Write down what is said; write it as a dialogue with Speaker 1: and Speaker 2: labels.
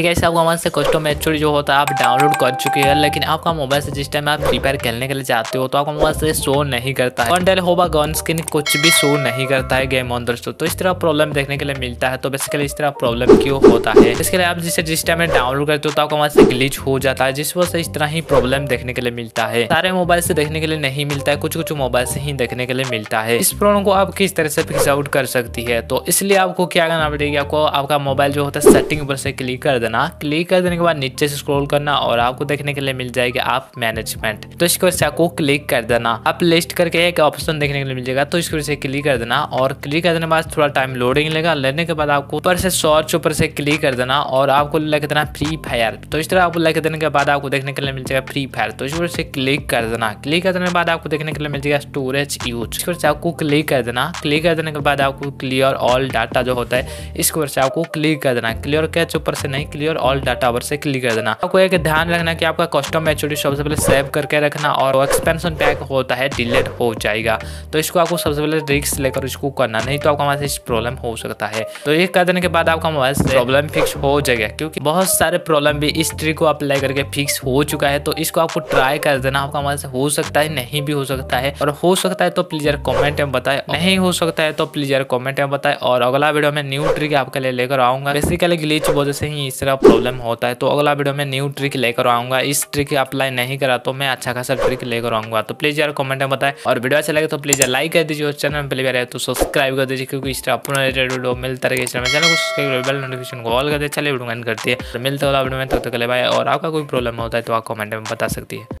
Speaker 1: ठीक है आपका हमारे से कस्टम एच जो होता है, आप डाउनलोड कर चुके हैं, लेकिन आपका मोबाइल से जिस टाइम आप फ्री फायर खेलने के लिए जाते हो तो आपका मोबाइल से शो नहीं करता है। वन होगा गन स्किन कुछ भी शो नहीं करता है गेम ऑन दोस्तों तो इस तरह प्रॉब्लम देखने के लिए मिलता है तो बेसिकली इस तरह प्रॉब्लम क्यों होता है? इसके लिए आप जिसे जिस टाइम डाउनलोड करते हो तो आपका मोबाइल से ग्लिच हो जाता है, जिस वजह से इस तरह ही प्रॉब्लम देखने के लिए मिलता है। सारे मोबाइल से देखने के लिए नहीं मिलता है कुछ कुछ मोबाइल से ही देखने के लिए मिलता है। इस प्रॉब्लम को आप किस तरह से फिक्स आउट कर सकती है? तो इसलिए आपको क्या करना पड़ेगा आपको, आपका मोबाइल जो होता है सेटिंग पर से क्लिक कर देना क्लिक कर देने के बाद नीचे से स्क्रॉल करना और आपको देखने के लिए मिल जाएगी आप मैनेजमेंट तो इसकी वजह से आपको क्लिक कर देना। आप लिस्ट करके एक ऑप्शन देखने के लिए मिल जाएगा तो इसकी वजह से क्लिक कर देना और क्लिक कर देने के बाद थोड़ा टाइम लोडिंग लेगा। लेने के बाद आपको ऊपर से सर्च ऊपर से क्लिक कर देना और आपको लग देना फ्री फायर तो इस तरह आपको लग देने के बाद आपको देखने के लिए मिल जाएगा फ्री फायर तो इस वजह से क्लिक कर देना। क्लिक कर देने के बाद आपको देखने के लिए मिल जाएगा स्टोरेज यूज़ इस वजह से आपको क्लिक कर देना। क्लिक कर देने के बाद आपको क्लियर ऑल डाटा जो होता है, इसकी वजह से आपको क्लिक कर देना। क्लियर कैच ऊपर से नहीं क्लियर ऑल डाटा ऊपर से क्लिक कर देना। आपको एक ध्यान रखना कि आपका कस्टम एचओडी सबसे पहले सेव करके रखना और एक्सपेंशन पैक होता है डिलीट हो जाएगा। तो इसको आपको सबसे पहले रिक्स लेकर इसको करना, नहीं तो आपका मोबाइल से प्रॉब्लम हो सकता है। तो ये कर देने के बाद आपका मोबाइल से प्रॉब्लम फिक्स हो जाएगा, क्योंकि बहुत सारे प्रॉब्लम भी इस ट्रिक को अप्लाई करके फिक्स हो चुका है तो इसको आपको ट्राई कर देना, आपका मोबाइल से हो सकता है, नहीं भी हो सकता है। और हो सकता है तो प्लीज़ यार कॉमेंट में बताए, नहीं हो सकता है तो प्लीज़ यार कॉमेंट में बताए। और अगला वीडियो में न्यू ट्रिक आपके लिए लेकर आऊँगा। बेसिकली ग्लिच वजह से ही इस तरह प्रॉब्लम होता है तो अगला वीडियो में न्यू ट्रिक लेकर आऊँगा। इस ट्रिक अप्लाई नहीं करा तो मैं अच्छा खासा ट्रिक लेकर आऊँगा। तो प्लीज़ यार कमेंट में बताएँ। और वीडियो अच्छा लगे तो प्लीज़ यार लाइक कर दीजिए और चैनल पर पहली तो सब्सक्राइब कर दीजिए, क्योंकि इस तरह अपना रिलेटेड वीडियो मिलता रहेगा इस चैनल को सब्सक्राइब बेल नोटिफिकेशन को ऑल कर दे चलिए वीडियो करती है। मिलता वाला वीडियो में, तब तक ले और आपका कोई प्रॉब्लम होता है तो आप कॉमेंट में बता सकती है।